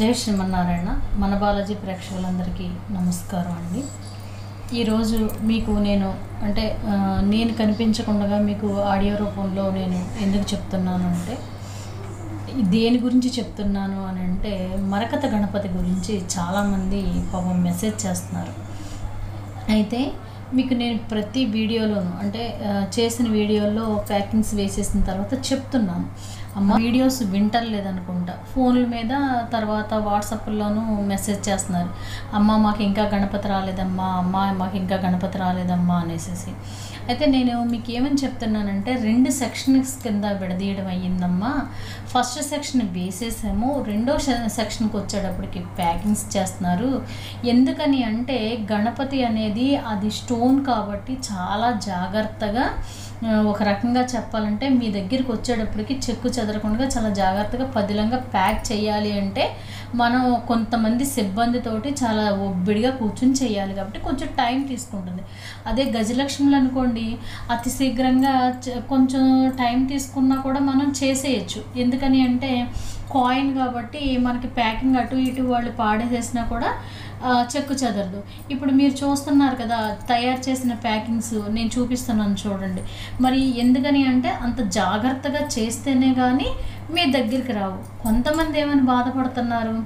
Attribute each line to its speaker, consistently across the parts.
Speaker 1: జై శ్రీమన్నారాయణ. మన బాలాజీ ప్రేక్షకులందరికీ నమస్కారం అండి. ఈరోజు మీకు నేను అంటే నేను కనిపించకుండా మీకు ఆడియో రూపంలో నేను ఎందుకు చెప్తున్నాను అంటే దేని గురించి చెప్తున్నాను అని అంటే మరకత గణపతి గురించి చాలామంది పాపం మెసేజ్ చేస్తున్నారు. అయితే మీకు నేను ప్రతి వీడియోలోను అంటే చేసిన వీడియోలో ప్యాకింగ్స్ వేసేసిన తర్వాత చెప్తున్నాను. అమ్మ వీడియోస్ వింటర్లేదనుకుంటా ఫోన్ల మీద తర్వాత వాట్సాప్లోనూ మెసేజ్ చేస్తున్నారు. అమ్మ మాకు ఇంకా గణపతి రాలేదమ్మా అమ్మ మాకు ఇంకా గణపతి రాలేదమ్మా అనేసి అయితే నేను మీకు ఏమని చెప్తున్నానంటే రెండు సెక్షన్స్ కింద విడదీయడం అయ్యిందమ్మా. First section వేసేసాము. రెండో సెక్షన్కి వచ్చేటప్పటికి ప్యాకింగ్స్ చేస్తున్నారు. ఎందుకని అంటే గణపతి అనేది అది స్టోన్ కాబట్టి చాలా జాగ్రత్తగా ఒక రకంగా చెప్పాలంటే మీ దగ్గరికి వచ్చేటప్పటికి చెక్కు చెదరకుండా చాలా జాగ్రత్తగా పదిలంగా ప్యాక్ చేయాలి అంటే మనం కొంతమంది సిబ్బందితోటి చాలా ఒబ్బిడిగా కూర్చుని చేయాలి కాబట్టి కొంచెం టైం తీసుకుంటుంది. అదే గజలక్ష్ములు అనుకోండి అతి శీఘ్రంగా కొంచెం టైం తీసుకున్నా కూడా మనం చేసేయచ్చు. ఎందుకని అంటే కాయిన్ కాబట్టి మనకి ప్యాకింగ్ అటు ఇటు వాళ్ళు పాడేసేసినా కూడా చెక్కు చెదరదు. ఇప్పుడు మీరు చూస్తున్నారు కదా తయారు చేసిన ప్యాకింగ్స్ నేను చూపిస్తున్నాను చూడండి. మరి ఎందుకని అంటే అంత జాగ్రత్తగా చేస్తేనే కానీ మీ దగ్గరికి రావు. కొంతమంది ఏమని బాధపడుతున్నారు?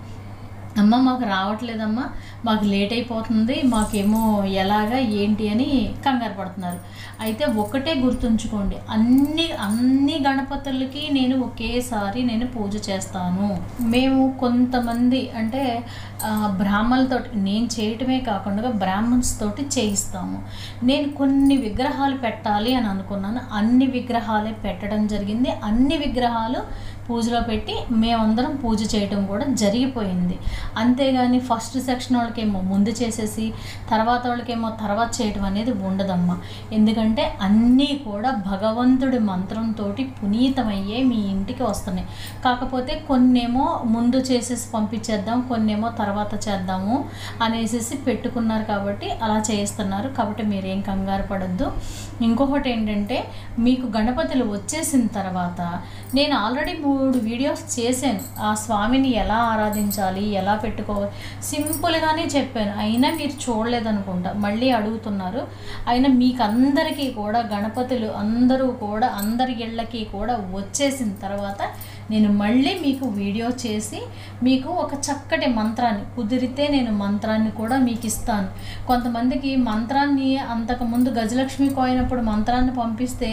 Speaker 1: అమ్మ మాకు రావట్లేదమ్మా మాకు లేట్ అయిపోతుంది మాకేమో ఎలాగా ఏంటి అని కంగారు పడుతున్నారు. అయితే ఒకటే గుర్తుంచుకోండి అన్ని అన్ని గణపతులకి నేను ఒకేసారి నేను పూజ చేస్తాను. మేము కొంతమంది అంటే బ్రాహ్మణులతో నేను చేయటమే కాకుండా బ్రాహ్మణ్స్ తోటి చేయిస్తాము. నేను కొన్ని విగ్రహాలు పెట్టాలి అని అనుకున్నాను అన్ని విగ్రహాలే పెట్టడం జరిగింది అన్ని విగ్రహాలు పూజలో పెట్టి మేమందరం పూజ చేయటం కూడా జరిగిపోయింది. అంతేగాని ఫస్ట్ సెక్షన్ వాళ్ళకేమో ముందు చేసేసి తర్వాత వాళ్ళకేమో తర్వాత చేయటం అనేది ఉండదమ్మా. ఎందుకంటే అన్నీ కూడా భగవంతుడి మంత్రంతో పునీతమయ్యే మీ ఇంటికి వస్తున్నాయి. కాకపోతే కొన్నేమో ముందు చేసేసి పంపించేద్దాం కొన్నేమో తర్వాత చేద్దాము అనేసి పెట్టుకున్నారు కాబట్టి అలా చేయిస్తున్నారు. కాబట్టి మీరేం కంగారు పడద్దు. ఇంకొకటి ఏంటంటే మీకు గణపతులు వచ్చేసిన తర్వాత నేను ఆల్రెడీ మూడు వీడియోస్ చేశాను. ఆ స్వామిని ఎలా ఆరాధించాలి ఎలా పెట్టుకోవాలి? సింపుల్గానే చెప్పాను. అయినా మీరు చూడలేదనుకుంటా. మళ్ళీ అడుగుతున్నారు. అయినా మీకు అందరికీ కూడా గణపతులు అందరూ కూడా అందరి ఇళ్ళకి కూడా వచ్చేసిన తర్వాత నేను మళ్ళీ మీకు వీడియో చేసి మీకు ఒక చక్కటి మంత్రాన్ని కుదిరితే నేను మంత్రాన్ని కూడా మీకు ఇస్తాను. కొంతమందికి మంత్రాన్ని అంతకుముందు గజలక్ష్మి కోయినప్పుడు మంత్రాన్ని పంపిస్తే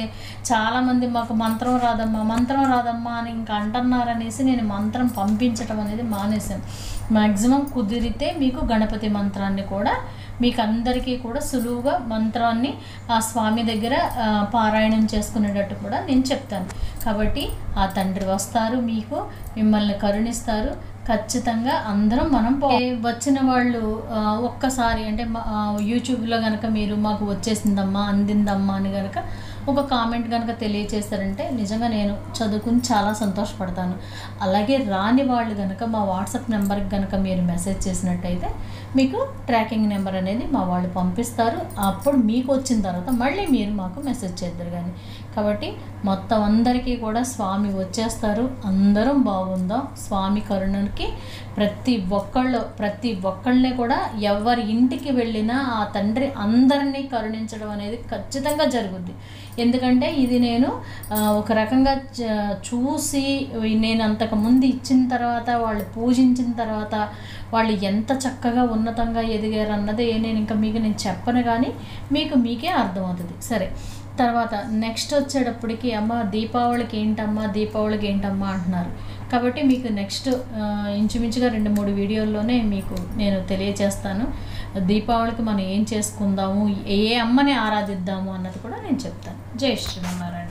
Speaker 1: చాలామంది మాకు మంత్రం రాదమ్మా మంత్రం రాదమ్మా అని ఇంకా అంటున్నారనేసి నేను మంత్రం పంపించటం అనేది మానేశాను. మ్యాక్సిమం కుదిరితే మీకు గణపతి మంత్రాన్ని కూడా మీకు అందరికీ కూడా సులువుగా మంత్రాన్ని ఆ స్వామి దగ్గర పారాయణం చేసుకునేటట్టు కూడా నేను చెప్తాను. కాబట్టి ఆ తండ్రి వస్తారు మీకు మిమ్మల్ని కరుణిస్తారు. ఖచ్చితంగా అందరం మనం వచ్చిన వాళ్ళు ఒక్కసారి అంటే మా- యూట్యూబ్లో కనుక మీరు మాకు వచ్చేసిందమ్మా అందిందమ్మా అని కనుక ఒక కామెంట్ కనుక తెలియచేస్తారంటే నిజంగా నేను చదువుకుని చాలా సంతోషపడతాను. అలాగే రాని వాళ్ళు కనుక మా వాట్సాప్ నెంబర్కి కనుక మీరు మెసేజ్ చేసినట్టయితే మీకు ట్రాకింగ్ నెంబర్ అనేది మా వాళ్ళు పంపిస్తారు. అప్పుడు మీకు వచ్చిన తర్వాత మళ్ళీ మీరు మాకు మెసేజ్ చేద్దరు కానీ కాబట్టి మొత్తం అందరికీ కూడా స్వామి వచ్చేస్తారు. అందరం బాగుందాం. స్వామి కరుణకి ప్రతి ఒక్కళ్ళు ప్రతి ఒక్కళ్ళని కూడా ఎవరి ఇంటికి వెళ్ళినా ఆ తండ్రి అందరినీ కరుణించడం అనేది ఖచ్చితంగా జరుగుద్ది. ఎందుకంటే ఇది నేను ఒక రకంగా చూసి నేను అంతకుముందు ఇచ్చిన తర్వాత వాళ్ళు పూజించిన తర్వాత వాళ్ళు ఎంత చక్కగా ఉన్నతంగా ఎదిగారు అన్నది నేను ఇంకా మీకు నేను చెప్పను కానీ మీకు మీకే అర్థమవుతుంది. సరే. తర్వాత నెక్స్ట్ వచ్చేటప్పటికి అమ్మ దీపావళికి ఏంటమ్మా దీపావళికి ఏంటమ్మా అంటున్నారు. కాబట్టి మీకు నెక్స్ట్ ఇంచుమించుగా రెండు మూడు వీడియోల్లోనే మీకు నేను తెలియచేస్తాను. దీపావళికి మనం ఏం చేసుకుందాము ఏ అమ్మని ఆరాధిద్దాము అన్నది కూడా నేను చెప్తాను. జై శ్రీమన్నారాయణ.